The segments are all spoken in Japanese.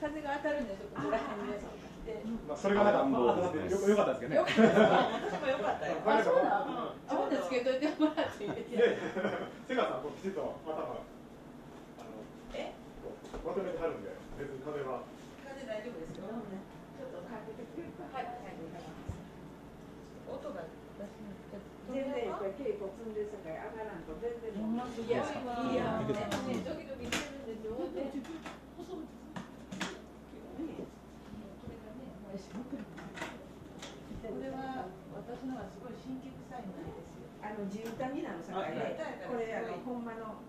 風が当たるんですよここら辺で。でまあそれがなんかまあよよかったですけどねよかったです私もよかったよ。あそうなの自分でつけといてもらっていいですよ。で瀬川さんこうきちっと頭あのえ？まとめてはるんで別に風は。風大丈夫ですよ、ちょっとかけてくれるかはいはい音が全然これ稽古積んでさかい上がらんと全然。いやいやでもねドキドキしてるんですよでこれは私のはすごい神経臭いのですよ。あの地歌になるさかいあねこれあのほんまの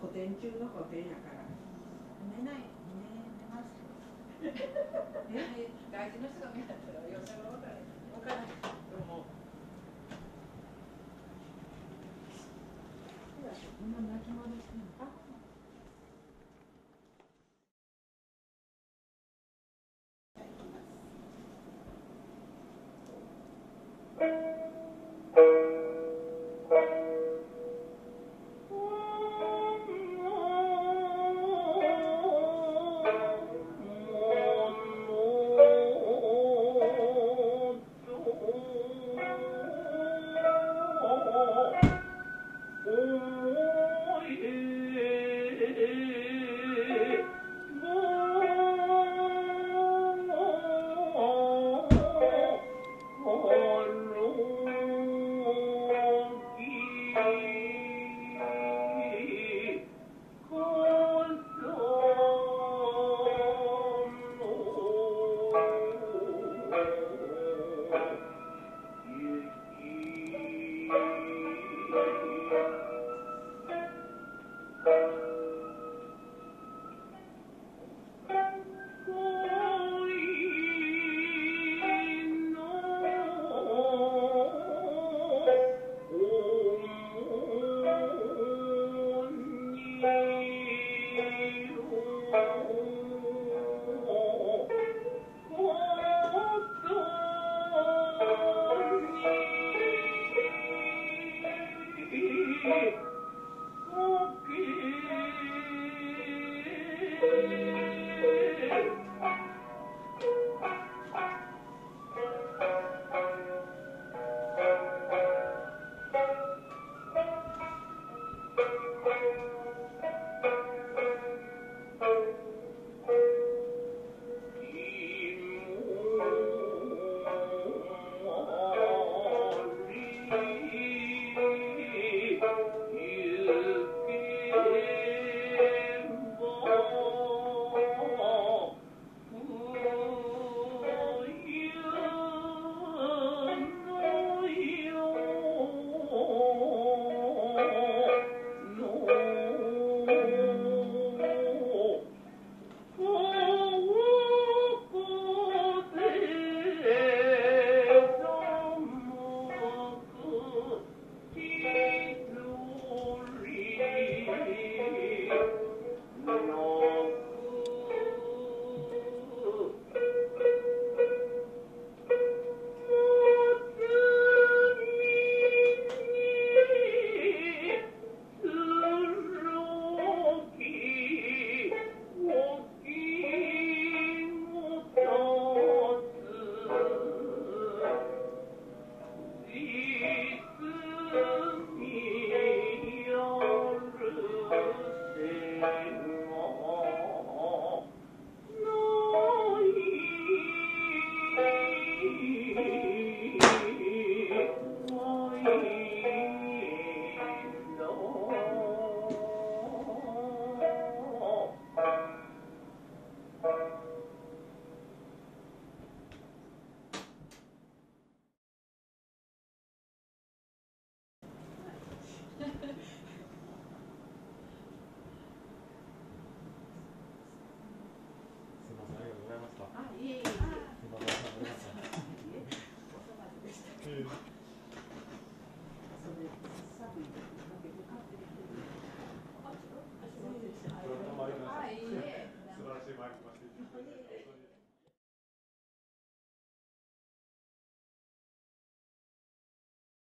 古典中の古典やから寝ない。寝寝ますえ大事な人が見たら良さが分からない分からないと思う今泣き戻してあ Thank you.